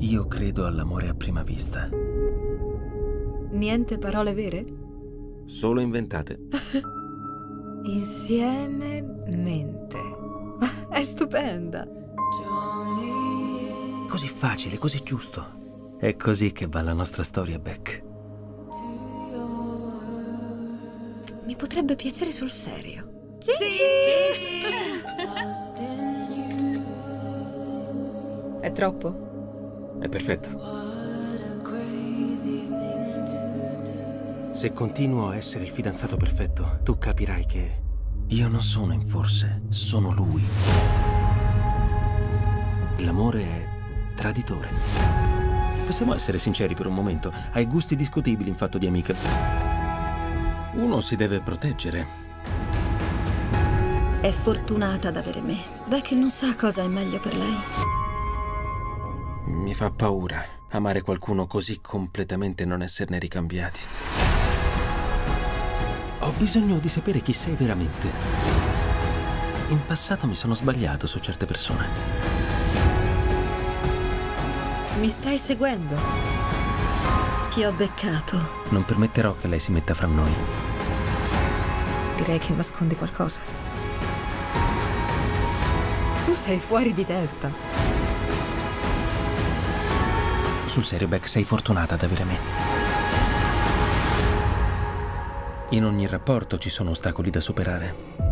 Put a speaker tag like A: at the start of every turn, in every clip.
A: Io credo all'amore a prima vista.
B: Niente parole vere?
A: Solo inventate.
B: Insieme mente. È stupenda.
A: Così facile, così giusto. È così che va la nostra storia, Beck.
B: Mi potrebbe piacere sul serio.
C: Cici!
B: È troppo?
A: È perfetto. Se continuo a essere il fidanzato perfetto, tu capirai che io non sono in forse, sono lui. L'amore è traditore. Possiamo essere sinceri per un momento, hai gusti discutibili in fatto di amica. Uno si deve proteggere.
C: È fortunata ad avere me. Beck non sa cosa è meglio per lei.
A: Mi fa paura amare qualcuno così completamente non esserne ricambiati. Ho bisogno di sapere chi sei veramente. In passato mi sono sbagliato su certe persone.
B: Mi stai seguendo?
C: Ti ho beccato.
A: Non permetterò che lei si metta fra noi.
B: Direi che nascondi qualcosa. Tu sei fuori di testa.
A: Sul serio, Beck, sei fortunata ad avere me. In ogni rapporto ci sono ostacoli da superare.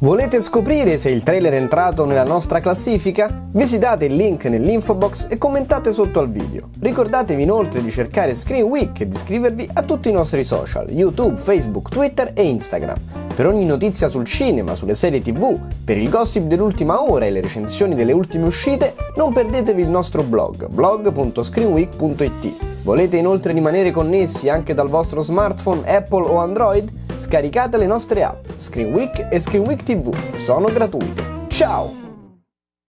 D: Volete scoprire se il trailer è entrato nella nostra classifica? Visitate il link nell'info box e commentate sotto al video. Ricordatevi inoltre di cercare Screen Week e di iscrivervi a tutti i nostri social, YouTube, Facebook, Twitter e Instagram. Per ogni notizia sul cinema, sulle serie tv, per il gossip dell'ultima ora e le recensioni delle ultime uscite, non perdetevi il nostro blog, blog.screenweek.it. Volete inoltre rimanere connessi anche dal vostro smartphone Apple o Android? Scaricate le nostre app, Screen Week e Screen Week TV, sono gratuite. Ciao!